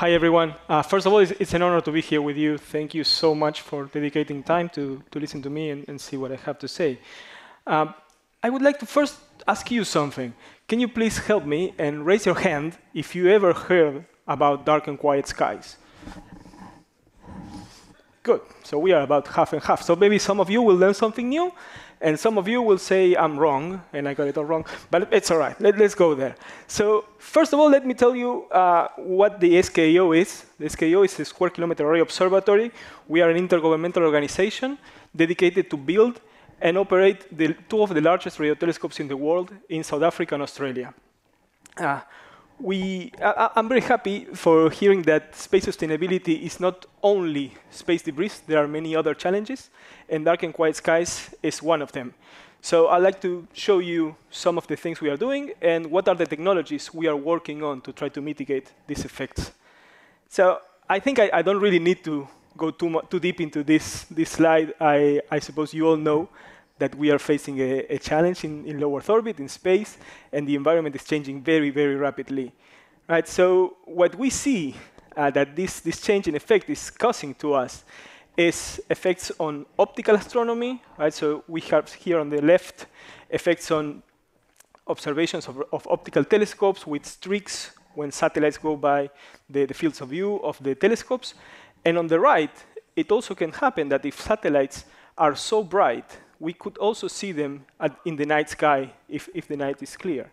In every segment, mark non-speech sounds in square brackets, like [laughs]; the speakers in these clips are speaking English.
Hi, everyone. Uh, first of all, it's, it's, an honor to be here with you. Thank you so much for dedicating time to, to listen to me and, and see what I have to say. Um, I would like to first ask you something. Can you please help me and raise your hand if you ever heard about dark and quiet skies? Good. So we are about half and half. So maybe some of you will learn something new, and some of you will say I'm wrong, and I got it all wrong. But it's all right. Let, us go there. So first of all, let me tell you uh, what the SKAO is. The SKAO is a Square Kilometer Array Observatory. We are an intergovernmental organization dedicated to build and operate the, two of the largest radio telescopes in the world in South Africa and Australia. Uh, we, I, am very happy for hearing that space sustainability is not only space debris, there are many other challenges, and dark and quiet skies is one of them. So I'd like to show you some of the things we are doing and what are the technologies we are working on to try to mitigate these effects. So I think I, I don't really need to go too, too deep into this, this slide. I, I suppose you all know that we are facing a, a challenge in, in, low Earth orbit, in space, and the environment is changing very, very rapidly. Right? So what we see uh, that this, this change in effect is causing to us is effects on optical astronomy. Right? So we have here on the left effects on observations of, of optical telescopes with streaks when satellites go by the, the fields of view of the telescopes. And on the right, it also can happen that if satellites are so bright we could also see them at, in the night sky if, if the night is clear.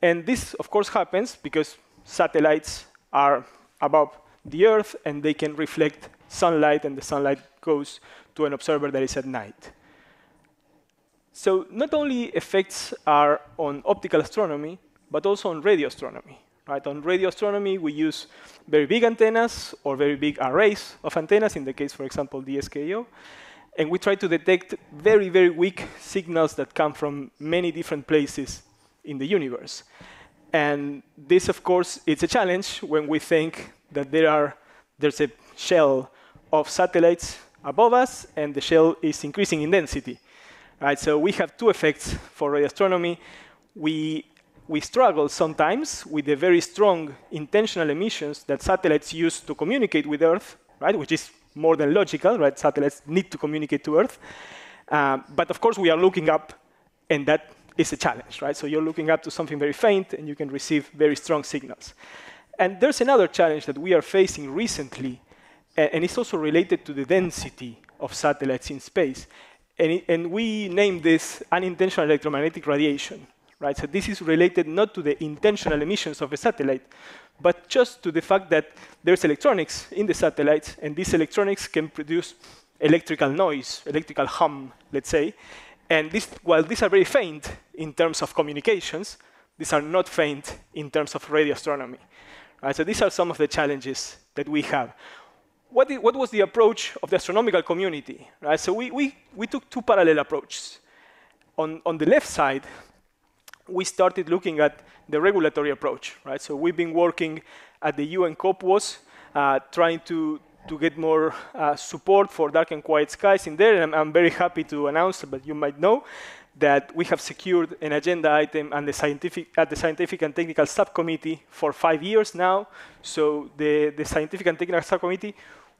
And this, of course, happens because satellites are above the Earth and they can reflect sunlight, and the sunlight goes to an observer that is at night. So not only effects are on optical astronomy, but also on radio astronomy. Right? On radio astronomy, we use very big antennas or very big arrays of antennas, in the case, for example, the SKAO and we try to detect very, very weak signals that come from many different places in the universe. And this, of course, it's a challenge when we think that there are, there's a shell of satellites above us, and the shell is increasing in density. Right, so we have two effects for radio astronomy. We, we struggle sometimes with the very strong intentional emissions that satellites use to communicate with Earth, right, which is more than logical, right? Satellites need to communicate to Earth. Uh, but of course, we are looking up, and that is a challenge, right? So you're looking up to something very faint, and you can receive very strong signals. And there's another challenge that we are facing recently, and, and it's also related to the density of satellites in space. And, it, and we name this unintentional electromagnetic radiation, right? So this is related not to the intentional emissions of a satellite, but just to the fact that there's electronics in the satellites, and these electronics can produce electrical noise, electrical hum, let's say. And this, while these are very faint in terms of communications, these are not faint in terms of radio astronomy. Right, so these are some of the challenges that we have. What, was the approach of the astronomical community? Right? So we, we, we took two parallel approaches. On, on the left side, we started looking at the regulatory approach, right? So we've been working at the UN COPUOS, uh, trying to, to get more uh, support for dark and quiet skies in there. And I'm, I'm, very happy to announce, but you might know, that we have secured an agenda item the scientific, at the Scientific and Technical Subcommittee for five years now. So the, the Scientific and Technical Subcommittee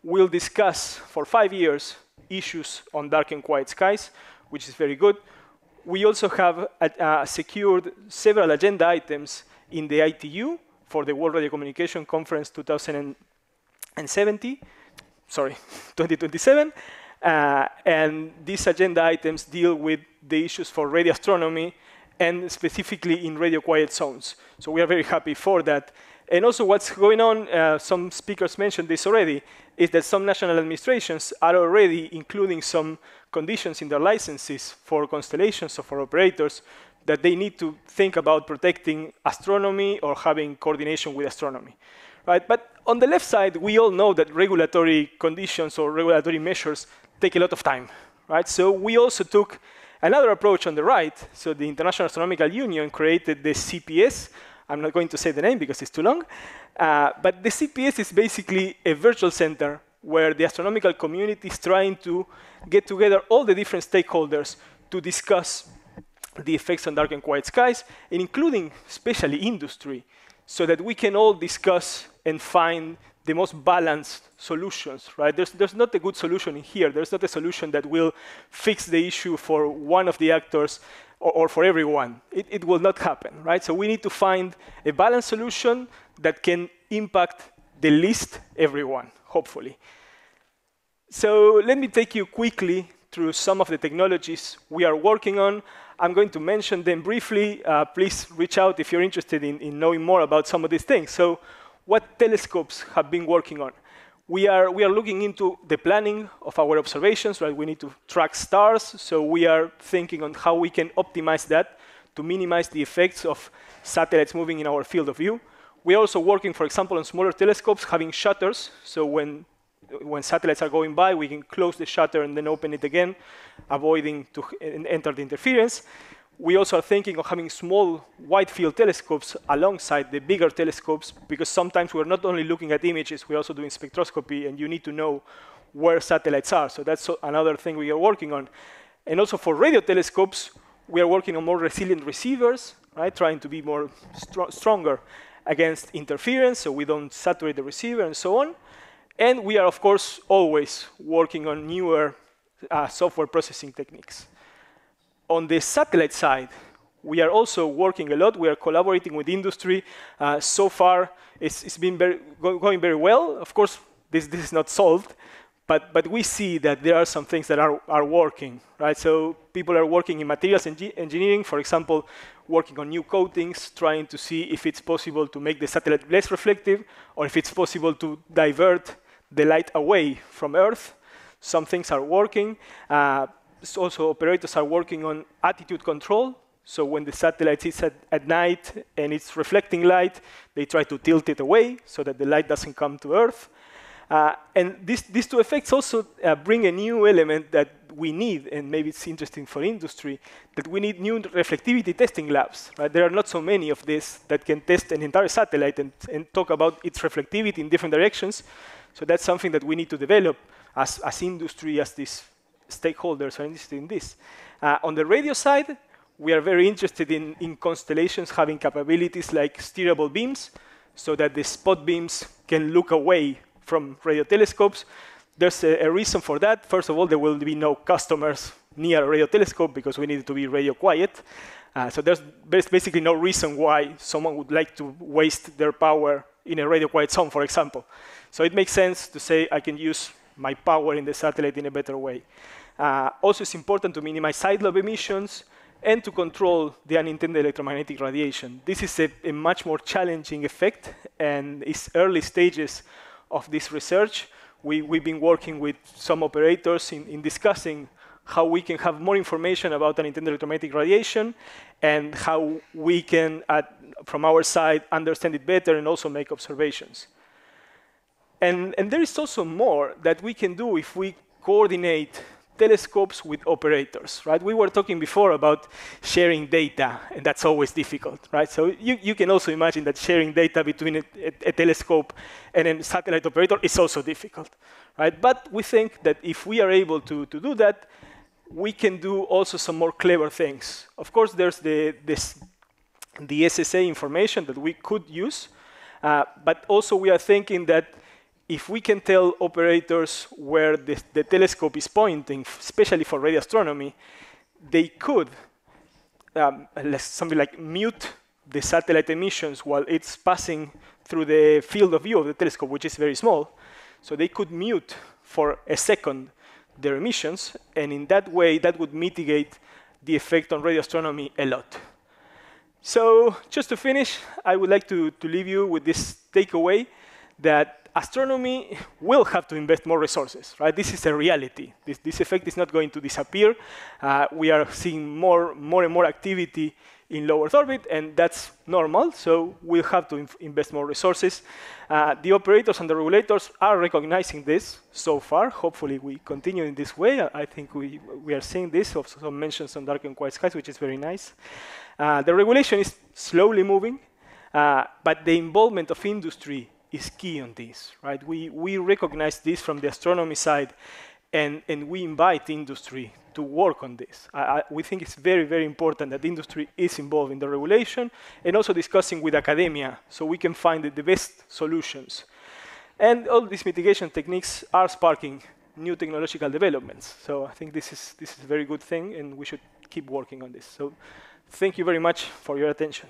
will discuss for five years issues on dark and quiet skies, which is very good we also have uh, secured several agenda items in the ITU for the World Radio Communication Conference 2070, sorry, [laughs] 2027. Uh, and these agenda items deal with the issues for radio astronomy and specifically in radio quiet zones. So we are very happy for that. And also what's going on, uh, some speakers mentioned this already, is that some national administrations are already including some conditions in their licenses for constellations or for operators that they need to think about protecting astronomy or having coordination with astronomy. Right? But on the left side, we all know that regulatory conditions or regulatory measures take a lot of time. Right? So we also took another approach on the right. So the International Astronomical Union created the CPS. I'm not going to say the name because it's too long. Uh, but the CPS is basically a virtual center where the astronomical community is trying to get together all the different stakeholders to discuss the effects on dark and quiet skies, and including especially industry, so that we can all discuss and find the most balanced solutions, right? There's, there's not a good solution in here. There's not a solution that will fix the issue for one of the actors or, or for everyone. It, it will not happen, right? So we need to find a balanced solution that can impact the least everyone, hopefully. So let me take you quickly through some of the technologies we are working on. I'm going to mention them briefly. Uh, please reach out if you're interested in, in knowing more about some of these things. So what telescopes have been working on. We are, we are looking into the planning of our observations, right? We need to track stars, so we are thinking on how we can optimize that to minimize the effects of satellites moving in our field of view. We are also working, for example, on smaller telescopes, having shutters, so when, when satellites are going by, we can close the shutter and then open it again, avoiding to enter the interference we also are thinking of having small wide field telescopes alongside the bigger telescopes because sometimes we're not only looking at images, we're also doing spectroscopy and you need to know where satellites are. So that's another thing we are working on. And also for radio telescopes, we are working on more resilient receivers, right? Trying to be more str stronger against interference so we don't saturate the receiver and so on. And we are, of course, always working on newer uh, software processing techniques on the satellite side, we are also working a lot. We are collaborating with industry. Uh, so far, it's, it's been very, go, going very well. Of course, this, this is not solved, but, but we see that there are some things that are, are working, right? So people are working in materials engineering, for example, working on new coatings, trying to see if it's possible to make the satellite less reflective, or if it's possible to divert the light away from Earth. Some things are working. Uh, also operators are working on attitude control. So when the satellite is at, at night and it's reflecting light, they try to tilt it away so that the light doesn't come to Earth. Uh, and this, these two effects also uh, bring a new element that we need, and maybe it's interesting for industry, that we need new reflectivity testing labs. Right? There are not so many of these that can test an entire satellite and, and talk about its reflectivity in different directions. So that's something that we need to develop as, as industry, as these stakeholders are interested in this. Uh, on the radio side, we are very interested in, in constellations having capabilities like steerable beams so that the spot beams can look away from radio telescopes. There's a, a, reason for that. First of all, there will be no customers near a radio telescope because we need to be radio quiet. Uh, so there's, there's basically no reason why someone would like to waste their power in a radio quiet zone, for example. So it makes sense to say I can use my power in the satellite in a better way. Uh, also, it's important to minimize side lobe emissions and to control the unintended electromagnetic radiation. This is a, a much more challenging effect, and it's early stages of this research. We, have been working with some operators in, in discussing how we can have more information about an unintended electromagnetic radiation and how we can, at, from our side, understand it better and also make observations. And, and there is also more that we can do if we coordinate telescopes with operators, right? We were talking before about sharing data, and that's always difficult, right? So you, you can also imagine that sharing data between a, a, a, telescope and a satellite operator is also difficult, right? But we think that if we are able to, to do that, we can do also some more clever things. Of course, there's the, this, the SSA information that we could use, uh, but also we are thinking that if we can tell operators where the, the, telescope is pointing, especially for radio astronomy, they could um, something like mute the satellite emissions while it's passing through the field of view of the telescope, which is very small. So they could mute for a second their emissions, and in that way, that would mitigate the effect on radio astronomy a lot. So just to finish, I would like to, to leave you with this takeaway that astronomy will have to invest more resources, right? This is a reality. This, this effect is not going to disappear. Uh, we are seeing more, more and more activity in low Earth orbit, and that's normal, so we'll have to invest more resources. Uh, the operators and the regulators are recognizing this so far. Hopefully, we continue in this way. I think we, we are seeing this, also some mentions on dark and quiet skies, which is very nice. Uh, the regulation is slowly moving, uh, but the involvement of industry is key on this, right? We, we recognize this from the astronomy side, and, and we invite industry to work on this. I, I, we think it's very, very important that industry is involved in the regulation and also discussing with academia so we can find the, the best solutions. And all these mitigation techniques are sparking new technological developments. So I think this is, this is a very good thing, and we should keep working on this. So thank you very much for your attention.